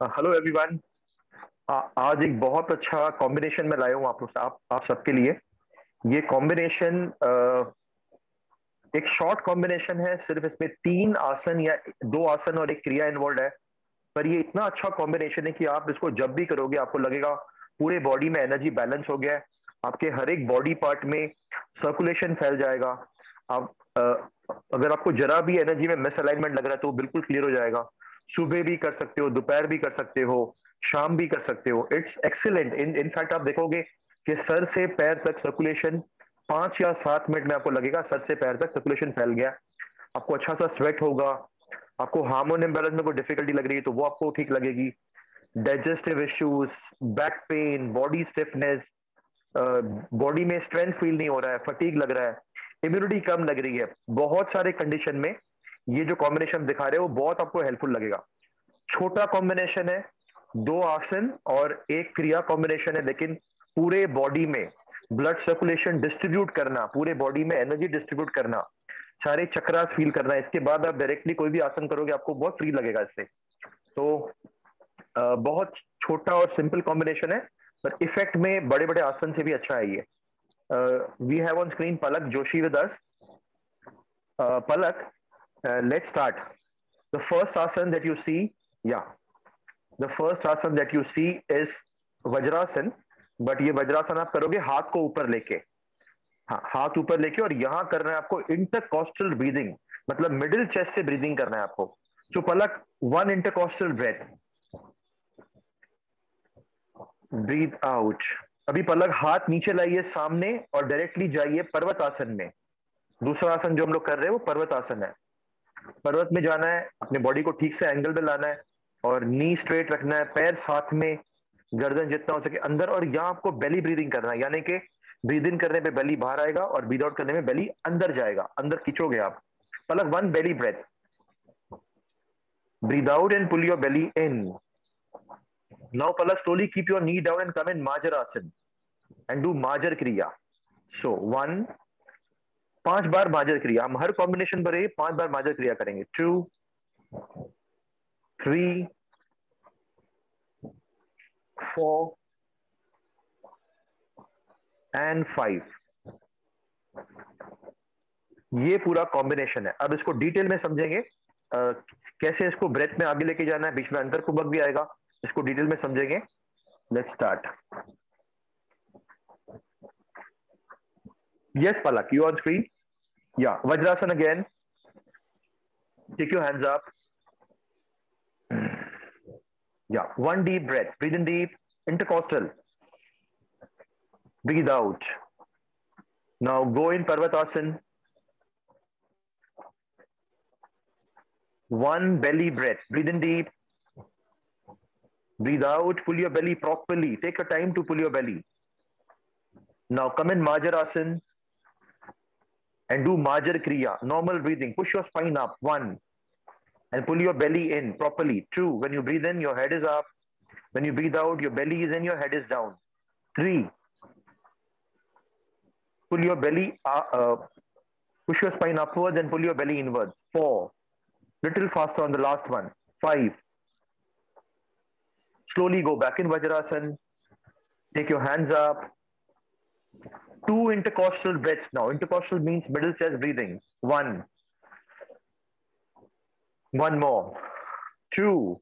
Hello everyone आज एक बहुत अच्छा कॉम्बिनेशन में लाया हूँ आप आप, आप सबके लिए। ये कॉम्बिनेशन एक शॉर्ट कॉम्बिनेशन है सिर्फ़ इसमें तीन आसन या दो आसन और एक क्रिया इन्वॉल्व है। पर ये इतना अच्छा कॉम्बिनेशन है कि आप इसको जब भी करोगे आपको लगेगा पूरे बॉडी में एनर्जी बैलेंस हो गया है। आपके हर एक बॉडी पार्ट में सर्कुलेशन फैल जाएगा। आप अगर आपको जरा भी एनर्जी में मिस अलाइनमेंट लग रहा है तो बिल्कुल क्लियर हो जाएगा। सुबह भी कर सकते हो, दोपहर भी कर सकते हो, शाम भी कर सकते हो। इट्स एक्सीलेंट इन इनफैक्ट आप देखोगे कि सर से पैर तक सर्कुलेशन पाँच या सात मिनट में आपको लगेगा, सर से पैर तक सर्कुलेशन फैल गया। आपको अच्छा सा स्वेट होगा, आपको हार्मोन इम्बेलेंस में कोई डिफिकल्टी लग रही है तो वो आपको ठीक लगेगी। Digestive issues back pain body stiffness body में स्ट्रेंथ फील नहीं हो रहा है फटीक लग रहा है इम्यूनिटी कम लग रही है। बहुत सारे कंडीशन में ये जो कॉम्बिनेशन दिखा रहे हो, बहुत आपको हेल्पफुल लगेगा। छोटा कॉम्बिनेशन है, दो आसन और एक क्रिया कॉम्बिनेशन है, लेकिन पूरे बॉडी में ब्लड सर्कुलेशन डिस्ट्रीब्यूट करना, पूरे बॉडी में एनर्जी डिस्ट्रीब्यूट करना, सारे चक्रास फील करना, इसके बाद आप डायरेक्टली कोई भी आसन करोगे, आपको बहुत फ्री लगेगा इससे। तो बहुत छोटा और सिंपल कॉम्बिनेशन है, पर इफ़ेक्ट में बड़े बड़े आसन से भी अच्छा है ये। We have on screen Palak Joshi with us Palak uh, let's start. The first asana that you see, yeah, the first asana that you see is vajrasana but ये वज्रासन आप करोगे हाथ को ऊपर लेके। हाँ हाथ ऊपर लेके और यहाँ करना है आपको इंटरकॉस्टल ब्रीदिंग मतलब मिडिल चेस्ट से ब्रीदिंग करना है आपको। जो Palak one intercostal breath breathe out अभी पलक हाथ नीचे लाइए सामने और डायरेक्टली जाइए पर्वत आसन में। दूसरा आसन जो हम लोग कर रहे हैं वो पर्वत आसन है। पर्वत में जाना है, अपने बॉडी को ठीक से एंगल पे लाना है और नी स्ट्रेट रखना है, पैर साथ में गर्दन जितना हो सके अंदर और यहाँ आपको बेली ब्रीदिंग करना है, यानी कि ब्रीद इन करने पे बेली बाहर आएगा और ब्रीद आउट करने में बेली अंदर जाएगा, अंदर खींचोगे आप। Palak one belly breath breathe out and pull your belly in now Palak slowly keep your knee down and come in marjar asana and do माजर क्रिया सो वन पाँच बार माजर क्रिया, हम हर कॉम्बिनेशन पर पाँच बार माजर क्रिया करेंगे। Two three four and five ये पूरा कॉम्बिनेशन है। अब इसको डिटेल में समझेंगे। कैसे इसको ब्रेथ में आगे लेके जाना है, बीच में अंतर कुबक भी आएगा। इसको डिटेल में समझेंगे। Let's start Yes, Palak, you on screen? Yeah, Vajrasana again. Take your hands up. Yeah, one deep breath. Breathe in deep, intercostal. Breathe out. Now go in Parvatasana. One belly breath. Breathe in deep. Breathe out. Pull your belly properly. Take a time to pull your belly. Now come in Majarasana and do Majar Kriya, normal breathing. Push your spine up, one. And pull your belly in properly, two. When you breathe in, your head is up. When you breathe out, your belly is in, your head is down. Three. Pull your belly, uh, uh, push your spine upwards and pull your belly inwards. Four. Little faster on the last one. Five. Slowly go back in Vajrasan. Take your hands up two intercostal breaths now. Intercostal means middle chest breathing. One. One more. Two.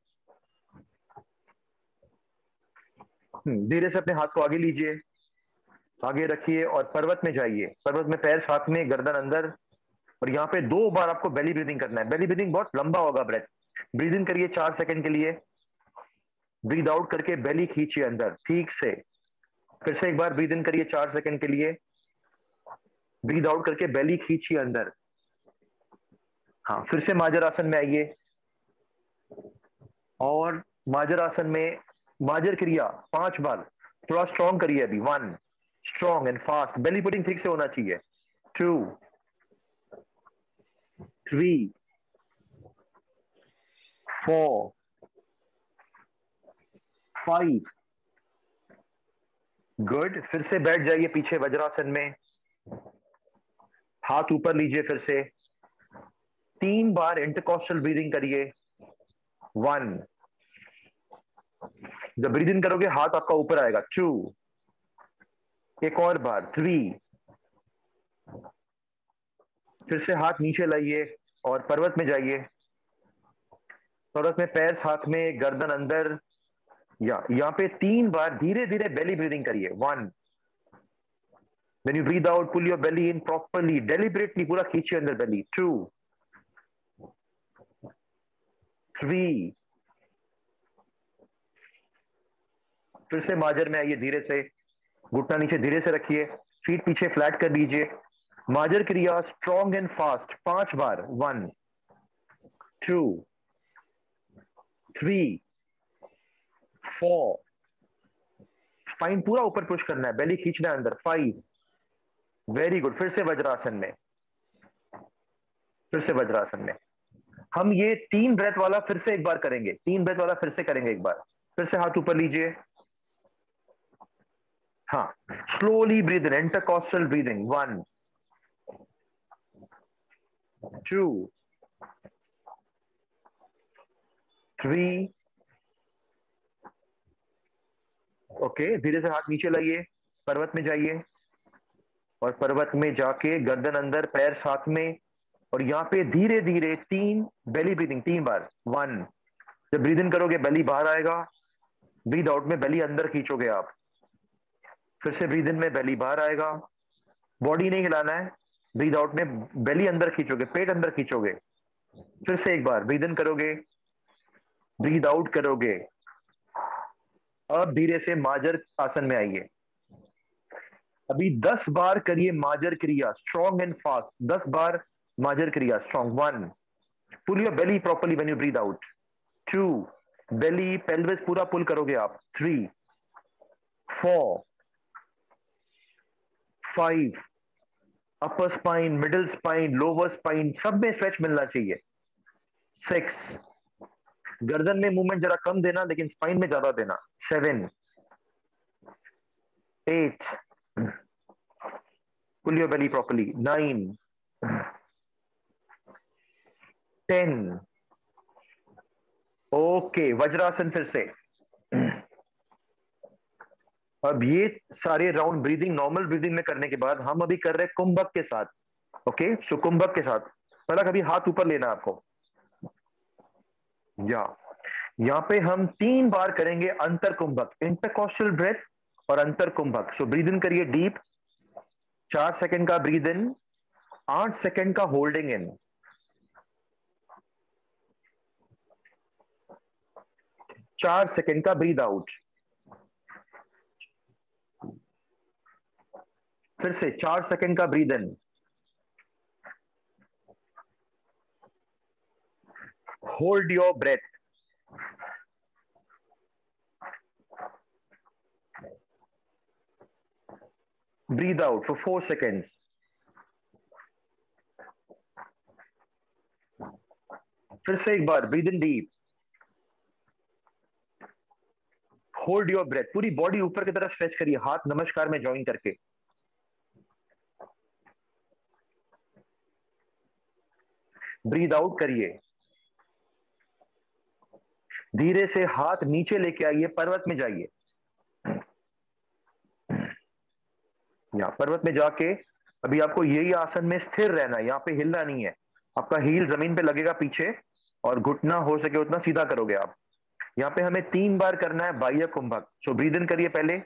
Hmm, धीरे से अपने हाथ को आगे लीजिए आगे रखिए और पर्वत में जाइए पर्वत में पैर साथ में गर्दन अंदर और यहाँ पे दो बार आपको बेली ब्रीदिंग करना है बेली ब्रीदिंग बहुत लंबा होगा ब्रेथ ब्रीद इन करिए चार सेकंड के लिए ब्रीद आउट करके बेली खींचिए अंदर ठीक से फिर से एक बार ब्रीद इन करिए चार सेकंड के लिए। ब्रीद आउट करके बेली खींचिए अंदर। हाँ फिर से माजर आसन में आइए। और माजर आसन में माजर क्रिया, पाँच बार। थोड़ा स्ट्रॉन्ग करिए अभी। One strong and fast belly putting ठीक से होना चाहिए। Two three four five good फिर से बैठ जाइए पीछे वज्रासन में। हाथ ऊपर लीजिए फिर से। तीन बार इंटरकॉस्टल ब्रीदिंग करिए। वन जब ब्रीदिंग करोगे, हाथ आपका ऊपर आएगा। टू एक और बार। थ्री फिर से हाथ नीचे लाइए और पर्वत में जाइए। पर्वत में पैर हाथ में, गर्दन अंदर। या यहाँ पे तीन बार धीरे धीरे बेली ब्रीदिंग करिए one When you breathe out, pull your belly in properly, deliberately, पूरा खींचिए अंदर belly. Two, three. फिर से माजर में आइए धीरे से घुटना नीचे धीरे से रखिए फीट पीछे फ्लैट कर दीजिए माजर क्रिया स्ट्रॉन्ग एंड फास्ट पाँच बार one two three four spine पूरा ऊपर पुश करना है बेली खींचना है अंदर. फाइव वेरी गुड फिर से वज्रासन में. फिर से वज्रासन में. हम ये तीन ब्रेथ वाला फिर से एक बार करेंगे. तीन ब्रेथ वाला फिर से करेंगे एक बार. फिर से हाथ ऊपर लीजिए. हाँ. Slowly breathing in intercostal breathing one two three okay, धीरे से हाथ नीचे लाइए, पर्वत में जाइए और पर्वत में जाके गर्दन अंदर, पैर साथ में और यहाँ पे धीरे धीरे तीन बेली ब्रीदिंग तीन बार वन जब ब्रीद इन करोगे बेली बाहर आएगा ब्रीद आउट में बेली अंदर खींचोगे आप, फिर से ब्रीद इन में बेली बाहर आएगा बॉडी नहीं हिलाना है ब्रीद आउट में बेली अंदर खींचोगे, पेट अंदर खींचोगे, फिर से एक बार ब्रीद इन करोगे ब्रीद आउट करोगे अब धीरे से माजर आसन में आइए। अभी दस बार करिए माजर क्रिया स्ट्रॉन्ग एंड फास्ट दस बार माजर क्रिया strong one pull your belly properly when you breathe out two belly pelvis पूरा पुल करोगे आप। Three four five upper spine middle spine lower spine सब में स्ट्रेच मिलना चाहिए। सिक्स गर्दन में मूवमेंट जरा कम देना, लेकिन स्पाइन में ज़्यादा देना seven eight your belly properly. Nine. Ten. Okay vajrasana फिर से अब ये सारे राउंड ब्रीदिंग नॉर्मल ब्रीदिंग में करने के बाद हम अभी कर रहे हैं कुंभक के साथ ओके सो कुंभक के साथ पहला कभी हाथ ऊपर लेना आपको या। यहाँ पे हम तीन बार करेंगे अंतर कुंभक इंटरकॉस्टल ब्रेथ और अंतर कुंभक सो ब्रीद इन करिए डीप चार सेकंड का ब्रीद इन आठ सेकंड का होल्डिंग इन चार सेकंड का ब्रीद आउट फिर से चार सेकंड का breathe in hold your breath Breathe out for four seconds. फिर से एक बार breathe in deep hold your breath पूरी बॉडी ऊपर की तरफ़ स्ट्रेच करिए। हाथ नमस्कार में ज्वाइन करके। ब्रीद आउट करिए। धीरे से हाथ नीचे लेके आइए, पर्वत में जाइए। यहाँ पर्वत में जाके अभी आपको यही आसन में स्थिर रहना है, यहाँ पे हिलना नहीं है। आपका हील ज़मीन पे लगेगा पीछे और घुटना हो सके उतना सीधा करोगे आप। यहाँ पे हमें तीन बार करना है बाह्य कुंभक। सो ब्रीद इन करिए पहले।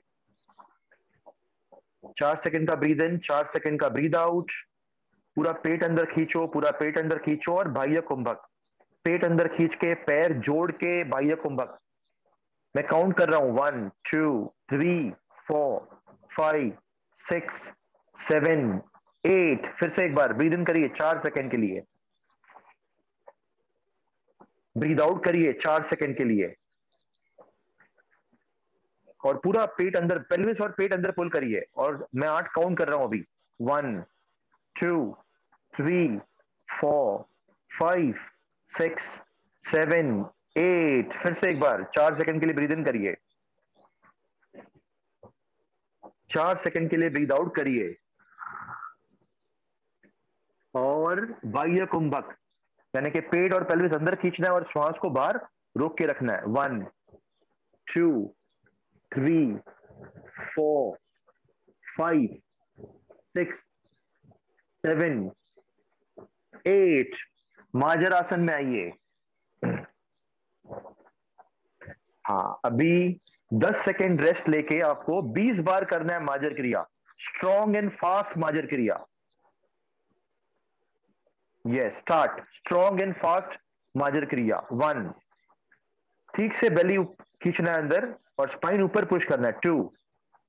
चार सेकंड का ब्रीद इन चार सेकंड का ब्रीद आउट पूरा पेट अंदर खींचो, पूरा पेट अंदर खींचो और बाह्य कुंभक। पेट अंदर खींच के, पैर जोड़ के बाह्य कुंभक। मैं काउंट कर रहा हूँ। One two three four five six seven eight फिर से एक बार ब्रीद इन करिए चार सेकंड के लिए। ब्रीद आउट करिए चार सेकंड के लिए। और पूरा पेट अंदर पेल्विस और पेट अंदर पुल करिए। और मैं आठ काउंट कर रहा हूँ अभी। One two three four five six seven eight फिर से एक बार, चार सेकंड के लिए ब्रीद इन करिए। चार सेकंड के लिए ब्रीद आउट करिए। और बाह्य कुंभक, यानी कि पेट और पेल्विस अंदर खींचना है और श्वास को बाहर रोक के रखना है। One two three four five six seven eight marjar asana में आइए। हाँ अभी 10 सेकेंड रेस्ट लेके आपको 20 बार करना है माजर क्रिया। स्ट्रॉन्ग एंड फास्ट माजर क्रिया। Yes start strong and fast marjar क्रिया। वन ठीक से बेली खींचना है अंदर और स्पाइन ऊपर पुश करना है। Two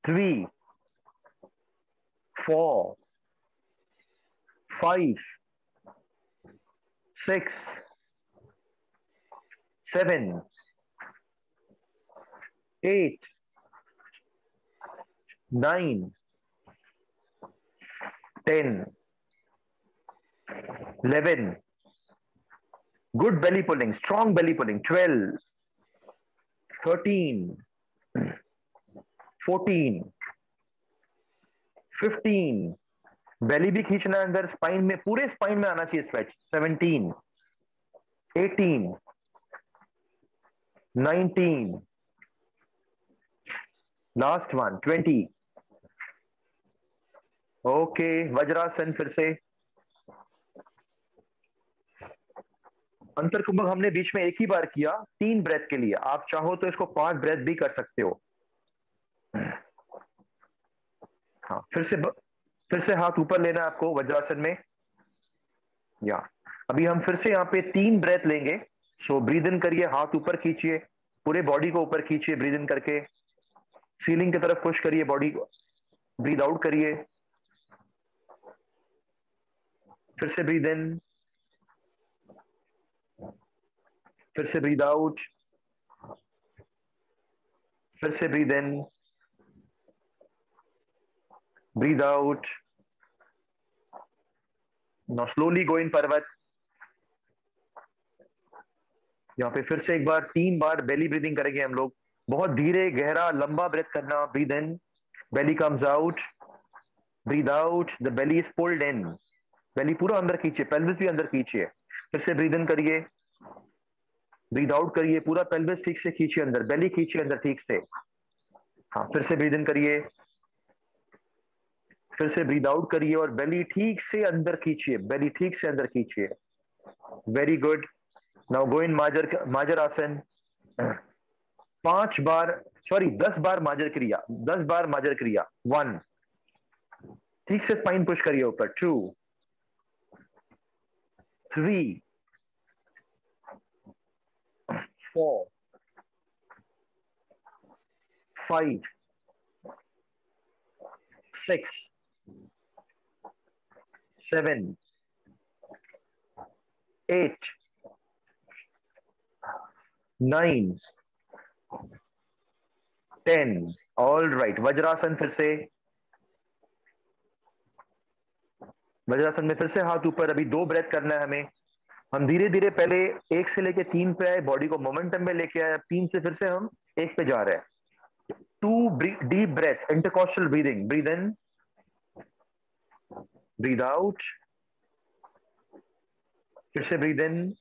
three four five six, seven, eight, nine, ten, eleven. Good belly pulling, strong belly pulling. Twelve, thirteen, fourteen, fifteen. Belly भी खींचना है अंदर स्पाइन में, पूरे स्पाइन में आना चाहिए stretch 17 18 19 last one 20 okay vajrasana फिर से. अंतर कुंभक हमने बीच में एक ही बार किया, तीन ब्रेथ के लिए. आप चाहो तो इसको पाँच ब्रेथ भी कर सकते हो. हाँ फिर से फिर से हाथ ऊपर लेना आपको वज्रासन में। या। अभी हम फिर से यहाँ पे तीन ब्रेथ लेंगे। सो ब्रीद इन करिए, हाथ ऊपर खींचिए, पूरे बॉडी को ऊपर खींचिए ब्रीद इन करके। सीलिंग की तरफ़ पुश करिए बॉडी को। ब्रीद आउट करिए। फिर से ब्रीद इन फिर से ब्रीद आउट फिर से breathe in breathe out now slowly go in पर्वत यहाँ पे फिर से एक बार, तीन बार बेली ब्रीदिंग करेंगे हम लोग। बहुत धीरे, गहरा, लंबा ब्रेथ करना। Breathe in belly comes out breathe out the belly is pulled in belly पूरा अंदर खींचिए। पेल्विस भी अंदर खींचिए। फिर से ब्रीद इन करिए। ब्रीद आउट करिए। पूरा पेल्विस ठीक से खींचिए अंदर। बेली खींचिए अंदर ठीक से। हाँ फिर से ब्रीद इन करिए। फिर से ब्रीद आउट करिए और बेली ठीक से अंदर खींचिए बेली ठीक से अंदर खींचिए। Very good now go in माजर माजर आसन पाँच बार सॉरी दस बार माजर क्रिया दस बार माजर क्रिया वन ठीक से स्पाइन पुश करिए ऊपर. Two three four five six, seven, eight, nine, ten all right vajrasana फिर से. वज्रासन में फिर से हाथ ऊपर. अभी दो ब्रेथ करना है हमें. हम धीरे धीरे पहले एक से लेके तीन पे आए बॉडी को मोमेंटम में लेके आए. तीन से फिर से हम एक पे जा रहे हैं. Two deep breath intercostal breathing breathe in breathe out फिर से ब्रीद इन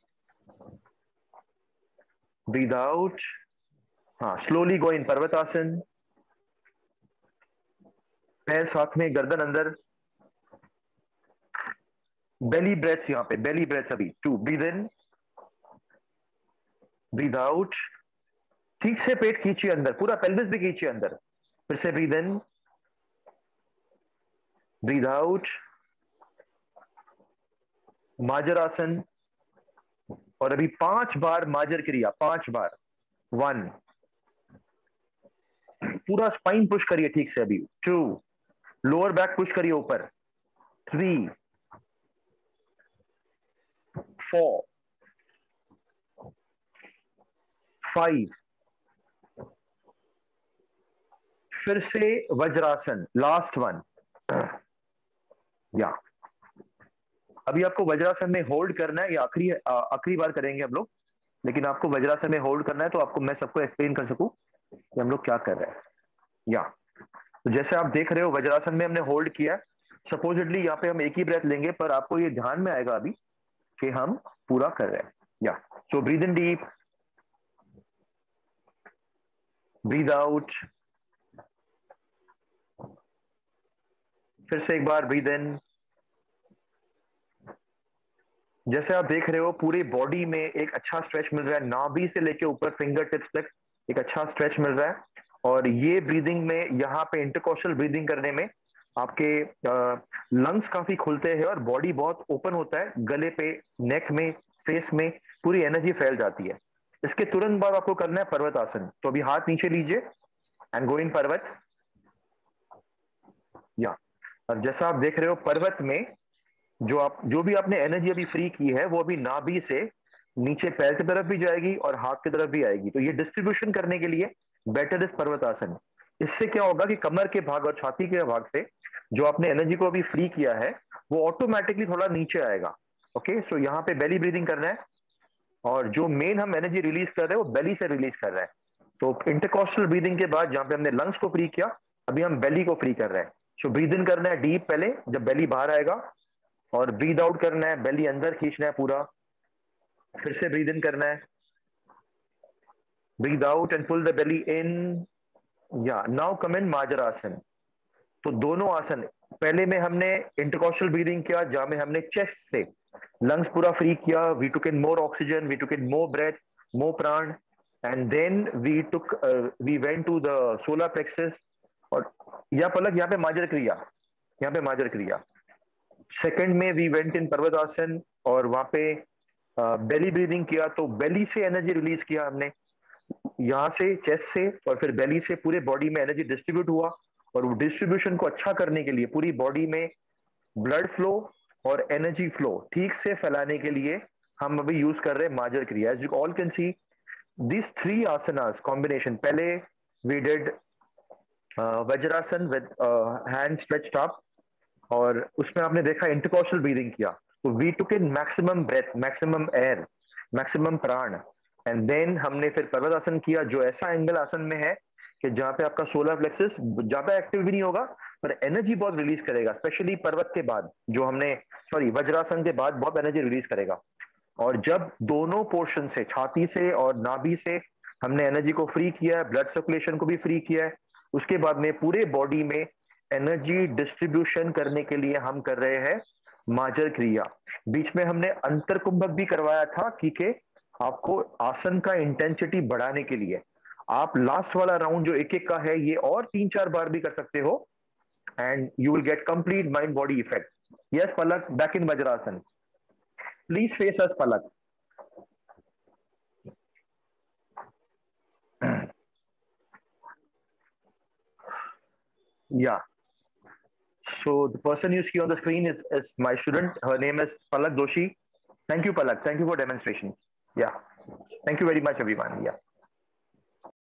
ब्रीद आउट हाँ स्लोली गो इन पर्वतासन पैर साथ में गर्दन अंदर बेली ब्रेथ यहाँ पे बेली ब्रेथ अभी two breathe in breathe out ठीक से पेट खींचिए अंदर पूरा पेल्विस भी खींचिए अंदर फिर से ब्रीद इन ब्रीद आउट माजर आसन, और अभी पाँच बार माजर क्रिया, पाँच बार। वन पूरा स्पाइन पुश करिए ठीक से अभी। टू लोअर बैक पुश करिए ऊपर। थ्री फोर फाइव फिर से वज्रासन लास्ट वन या अभी आपको वज्रासन में होल्ड करना है, ये आखिरी आखिरी बार करेंगे हम लोग। लेकिन आपको वज्रासन में होल्ड करना है तो आपको मैं सबको एक्सप्लेन कर सकूँ कि हम लोग क्या कर रहे हैं। या। तो जैसे आप देख रहे हो वज्रासन में हमने होल्ड किया सपोजिटली यहाँ पे हम एक ही ब्रेथ लेंगे, पर आपको ये ध्यान में आएगा अभी कि हम पूरा कर रहे हैं। या। So breathe in deep breathe out फिर से एक बार ब्रीद इन जैसे आप देख रहे हो, पूरी बॉडी में एक अच्छा स्ट्रेच मिल रहा है। नाभि से लेके ऊपर फिंगर टिप्स तक एक अच्छा स्ट्रेच मिल रहा है। और ये ब्रीदिंग में, यहाँ पे इंटरकोशल ब्रीदिंग करने में आपके लंग्स काफ़ी खुलते हैं और बॉडी बहुत ओपन होता है। गले पे नेक में फेस में पूरी एनर्जी फैल जाती है। इसके तुरंत बाद आपको करना है पर्वत आसन तो अभी हाथ नीचे लीजिए एंड गो इन पर्वत। या। और जैसा आप देख रहे हो, पर्वत में जो आप, जो भी आपने एनर्जी अभी फ्री की है, वो अभी नाभि से नीचे पैर की तरफ़ भी जाएगी और हाथ की तरफ़ भी आएगी। तो ये डिस्ट्रीब्यूशन करने के लिए बेटर इस पर्वत आसन इससे क्या होगा कि कमर के भाग और छाती के भाग से जो आपने एनर्जी को अभी फ्री किया है, वो ऑटोमेटिकली थोड़ा नीचे आएगा। ओके सो यहाँ पे बेली ब्रीदिंग करना है और जो मेन हम एनर्जी रिलीज़ कर रहे हैं, वो बेली से रिलीज़ कर रहे हैं। तो इंटरकॉस्टल ब्रीदिंग के बाद जहाँ पे हमने लंग्स को फ्री किया, अभी हम बेली को फ्री कर रहे हैं। सो ब्रीद इन करना है डीप पहले, जब बेली बाहर आएगा और ब्रीद आउट करना है बेली अंदर खींचना है पूरा, फिर से ब्रीद इन करना है। Breathe out and pull the belly in या नाउ कम इन माजर आसन तो दोनों आसन, पहले में हमने इंटरकॉशल ब्रीदिंग किया, जहाँ में हमने चेस्ट से लंग्स पूरा फ्री किया। We took in more oxygen we took in more breath more प्राण and then we took we went to the solar plexus और, या पलक यहाँ पे माजर क्रिया यहाँ पे माजर क्रिया सेकंड में वी वेंट इन पर्वत आसन और वहाँ पे बेली ब्रीदिंग किया तो बेली से एनर्जी रिलीज़ किया हमने। यहाँ से चेस्ट से और फिर बेली से पूरे बॉडी में एनर्जी डिस्ट्रीब्यूट हुआ और वो डिस्ट्रीब्यूशन को अच्छा करने के लिए पूरी बॉडी में ब्लड फ्लो और एनर्जी फ्लो ठीक से फैलाने के लिए हम अभी यूज़ कर रहे हैं माजर क्रिया। As you all can see this three asanas combination पहले वी डिड वज्रासन विद हैंड स्ट्रेच्ड अप और उसमें आपने देखा इंटरकोशल ब्रीदिंग किया। तो we took in maximum breath maximum air maximum प्राण। एंड देन हमने फिर पर्वत आसन किया, जो ऐसा एंगल आसन में है कि जहाँ पे आपका सोलर फ्लेक्सिस ज़्यादा एक्टिव भी नहीं होगा, पर एनर्जी बहुत रिलीज़ करेगा स्पेशली पर्वत के बाद, जो हमने सॉरी वज्रासन के बाद बहुत एनर्जी रिलीज़ करेगा। और जब दोनों पोर्शन से, छाती से और नाभि से हमने एनर्जी को फ्री किया है ब्लड सर्कुलेशन को भी फ्री किया है, उसके बाद में पूरे बॉडी में एनर्जी डिस्ट्रीब्यूशन करने के लिए हम कर रहे हैं माजर क्रिया। बीच में हमने अंतर कुंभक भी करवाया था क्योंकि आपको आसन का इंटेंसिटी बढ़ाने के लिए। आप लास्ट वाला राउंड जो एक एक का है, ये और तीन चार बार भी कर सकते हो। And you will get complete mind body effect yes Palak back in वज्रासन। प्लीज़ फेस अस पलक। Yeah. So the person you see on the screen is, is my student. Her name is Palak Doshi. Thank you, Palak. Thank you for demonstration. Yeah. Thank you very much, everyone. Yeah.